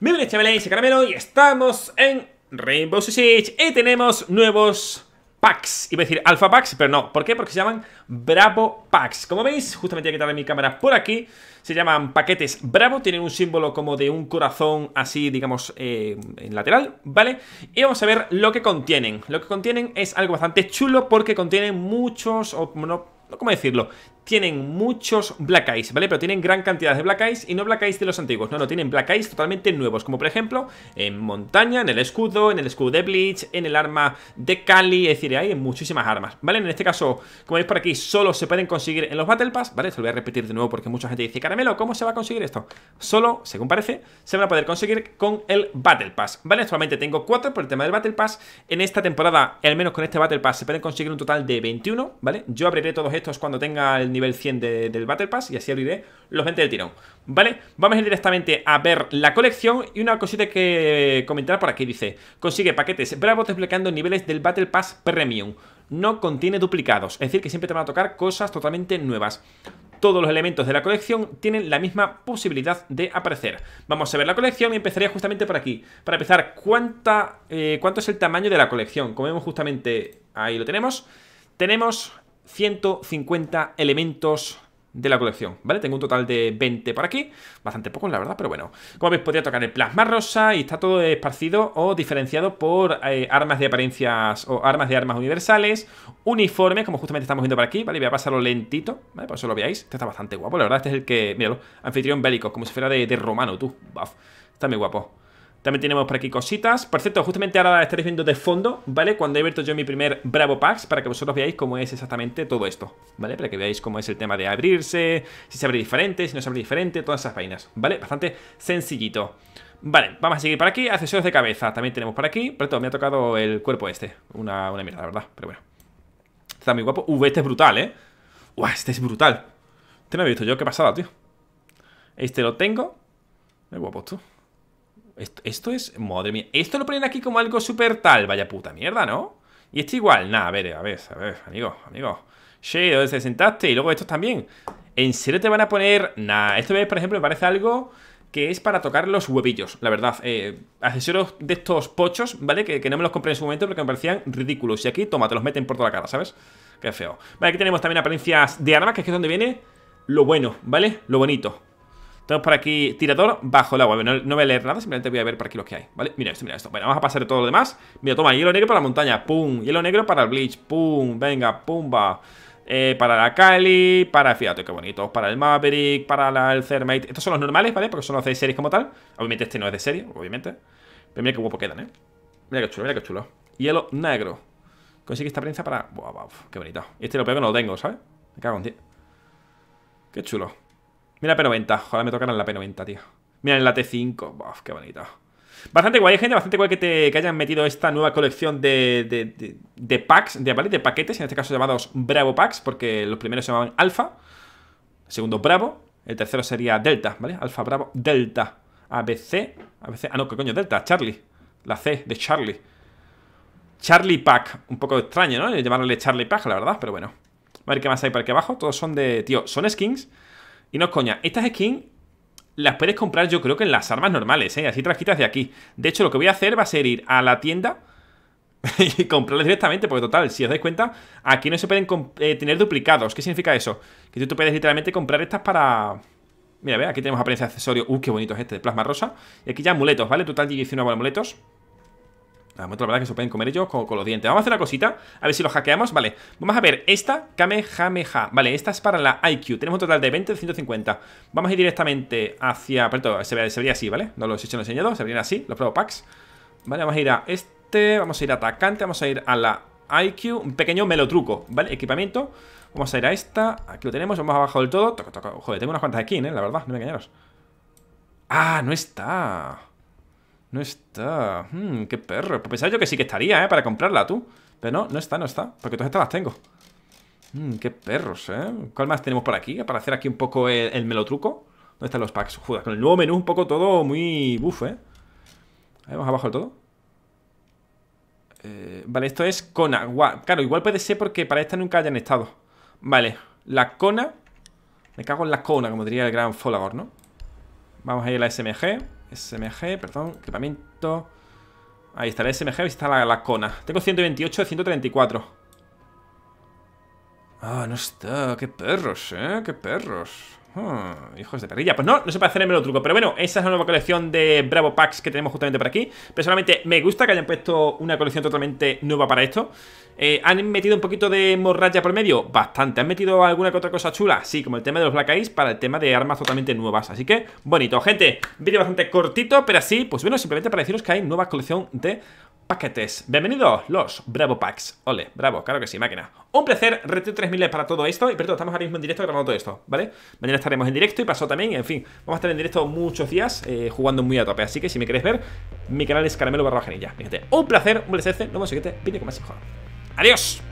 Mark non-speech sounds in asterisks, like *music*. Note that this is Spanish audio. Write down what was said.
Bienvenidos chavales, soy Caramelo y estamos en Rainbow Six y tenemos nuevos packs, iba a decir alpha packs, pero no, ¿por qué? Porque se llaman Bravo Packs. Como veis, justamente voy a quitarle mi cámara por aquí. Se llaman paquetes Bravo, tienen un símbolo como de un corazón así, digamos, eh, en lateral, ¿vale? Y vamos a ver lo que contienen. Lo que contienen es algo bastante chulo porque contienen muchos, o no, ¿cómo decirlo? tienen muchos Black Eyes, ¿vale? Pero tienen gran cantidad de Black Eyes y no Black Eyes de los antiguos, no, no, tienen Black Eyes totalmente nuevos, como por ejemplo en montaña, en el escudo, en el escudo de Bleach, en el arma de Kali, es decir, hay muchísimas armas, ¿vale? En este caso, como veis por aquí, solo se pueden conseguir en los Battle Pass, ¿vale? Esto lo voy a repetir de nuevo porque mucha gente dice, Caramelo, ¿cómo se va a conseguir esto? Solo, según parece, se van a poder conseguir con el Battle Pass, ¿vale? Actualmente tengo 4 por el tema del Battle Pass, en esta temporada, al menos con este Battle Pass, se pueden conseguir un total de 21, ¿vale? Yo abriré todos estos cuando tenga el nivel 100 del Battle Pass y así abriré los 20 del tirón ¿Vale? Vamos a ir directamente a ver la colección y una cosita que comentar por aquí dice Consigue paquetes bravos desbloqueando niveles del Battle Pass Premium No contiene duplicados, es decir que siempre te van a tocar cosas totalmente nuevas todos los elementos de la colección tienen la misma posibilidad de aparecer. Vamos a ver la colección y empezaría justamente por aquí. Para empezar, ¿cuánta, eh, ¿cuánto es el tamaño de la colección? Como vemos justamente, ahí lo tenemos. Tenemos 150 elementos de la colección, ¿vale? Tengo un total de 20 por aquí, bastante pocos la verdad, pero bueno. Como veis podría tocar el plasma rosa y está todo esparcido o diferenciado por eh, armas de apariencias o armas de armas universales, uniformes, como justamente estamos viendo por aquí, ¿vale? Voy a pasarlo lentito, ¿vale? Por eso lo veáis, este está bastante guapo, la verdad, este es el que, míralo, anfitrión bélico, como si fuera de, de romano, tú, Buff. está muy guapo. También tenemos por aquí cositas. Por cierto, justamente ahora estaréis viendo de fondo, ¿vale? Cuando he abierto yo mi primer Bravo Packs, para que vosotros veáis cómo es exactamente todo esto, ¿vale? Para que veáis cómo es el tema de abrirse, si se abre diferente, si no se abre diferente, todas esas vainas, ¿vale? Bastante sencillito. Vale, vamos a seguir por aquí. Accesorios de cabeza también tenemos por aquí. Pero todo, me ha tocado el cuerpo este. Una, una mierda, la verdad. Pero bueno. Está muy guapo. Uh, este es brutal, ¿eh? Uh, este es brutal. Este no he visto yo. Qué pasada, tío. Este lo tengo. Muy guapo, tú. Esto, es... Madre mía. Esto lo ponen aquí como algo súper tal. Vaya puta mierda, ¿no? Y esto igual. Nada, a ver, a ver, a ver, amigo, amigo. Shade, ¿dónde te sentaste? Y luego estos también. ¿En serio te van a poner...? Nah, esto, por ejemplo, me parece algo que es para tocar los huevillos, la verdad. Eh, accesorios de estos pochos, ¿vale? Que, que, no me los compré en su momento porque me parecían ridículos. Y aquí, toma, te los meten por toda la cara, ¿sabes? Qué feo. Vale, aquí tenemos también apariencias de armas, que es que es donde viene lo bueno, ¿vale? Lo bonito. Tenemos por aquí tirador bajo el agua. No, no, voy a leer nada, simplemente voy a ver por aquí lo que hay. Mira esto, mira esto. Bueno, vamos a pasar de todo lo demás. Mira, toma, hielo negro para la montaña. Pum. Hielo negro para el bleach. Pum. Venga, pumba. Eh, para la Kali, para, fíjate qué bonito, para el Maverick, para el Thermite. Estos son los normales, ¿vale? Porque son los de series como tal. Obviamente este no es de serie, obviamente. Pero mira qué guapo quedan, ¿eh? Mira qué chulo, mira qué chulo. Hielo negro. Consigue esta prensa para... Buah, qué bonito. Este lo pego no lo tengo, ¿sabes? Me cago en ti. Qué chulo. Mira la P90. Ojalá me tocaran la P90, tío. Mira en la T5. Uf, qué bonito. Bastante guay, gente. Bastante guay que, te, hayan metido esta nueva colección de, de, de, packs, de, ¿vale? de paquetes. En este caso llamados Bravo Packs, porque los primeros se llamaban. El segundo Bravo. El tercero sería Delta, ¿vale? Alfa, Bravo, Delta. ABC. ABC. Ah, no, ¿qué coño? Delta. Charlie. La C de Charlie. Charlie Pack. Un poco extraño, ¿no? Llamarle Charlie Pack, la verdad, pero bueno. A ver qué más hay por aquí abajo. Todos son de... Tío, son skins y no es coña, estas skins las puedes comprar yo creo que en las armas normales, ¿eh? Así te las quitas de aquí. De hecho, lo que voy a hacer va a ser ir a la tienda *laughs* y comprarlas directamente, porque total, si os dais cuenta, aquí no se pueden eh, tener duplicados. ¿Qué significa eso? Que tú, puedes literalmente comprar estas para... Mira, ve, aquí tenemos apariencia de accesorio. Uh, qué bonito es este, de plasma rosa. Y aquí ya amuletos, ¿vale? Total 19 amuletos. La verdad que se pueden comer ellos con, los dientes. Vamos a hacer una cosita, a ver si lo hackeamos Vale, vamos a ver, esta Kamehameha Vale, esta es para la IQ Tenemos un total de 20 de 150 Vamos a ir directamente hacia... Perdón, se, vería así, ¿vale? No los he hecho enseñado, se verían así Los Pro Packs. Vale, vamos a ir a este Vamos a ir a atacante, vamos a ir a la IQ Un pequeño melotruco, ¿vale? Equipamiento. Vamos a ir a esta, aquí lo tenemos, vamos abajo del todo. Joder, tengo unas cuantas skins, ¿eh? La verdad, no me engañaros. Ah, no está no está. Hmm, qué perro. Pues pensaba yo que sí que estaría, ¿eh? Para comprarla, tú. Pero no, no está, no está. Porque todas estas las tengo. Hmm, qué perros, ¿eh? ¿Cuál más tenemos por aquí? Para hacer aquí un poco el, melotruco. ¿Dónde están los packs? Joder, con el nuevo menú un poco todo muy buff, ¿eh? Ahí vamos abajo del todo. Eh, vale, esto es Kona. Claro, igual puede ser porque para esta nunca hayan estado. Vale, la Kona. Me cago en la Kona, como diría el gran Folagor, ¿no? Vamos a ir a la SMG. SMG, perdón, equipamiento. Ahí está el SMG, ahí está la, la cona. Tengo 128 de 134 Ah, no está, qué perros, eh, qué perros Hijos de perrilla. Pues no, no se puede hacer el truco. Pero bueno, esa es la nueva colección de Bravo Packs que tenemos justamente por aquí. Personalmente me gusta que hayan puesto una colección totalmente nueva para esto. Eh, ¿Han metido un poquito de morralla por medio? Bastante. ¿Han metido alguna que otra cosa chula? Sí, como el tema de los Black Eyes para el tema de armas totalmente nuevas. Así que, bonito. Gente, vídeo bastante cortito, pero así, pues bueno, simplemente para deciros que hay nueva colección de paquetes. Bienvenidos los Bravo Packs. Ole, bravo, claro que sí, máquina. Un placer, retiro 3000 para todo esto. Y perdón, estamos ahora mismo en directo grabando todo esto, ¿vale? Mañana estaremos en directo y pasó también, en fin. Vamos a estar en directo muchos días eh, jugando muy a tope. Así que si me queréis ver, mi canal es caramelo barra Fíjate, un placer, un placer. Nos vemos en el siguiente vídeo con más. ¡Adiós!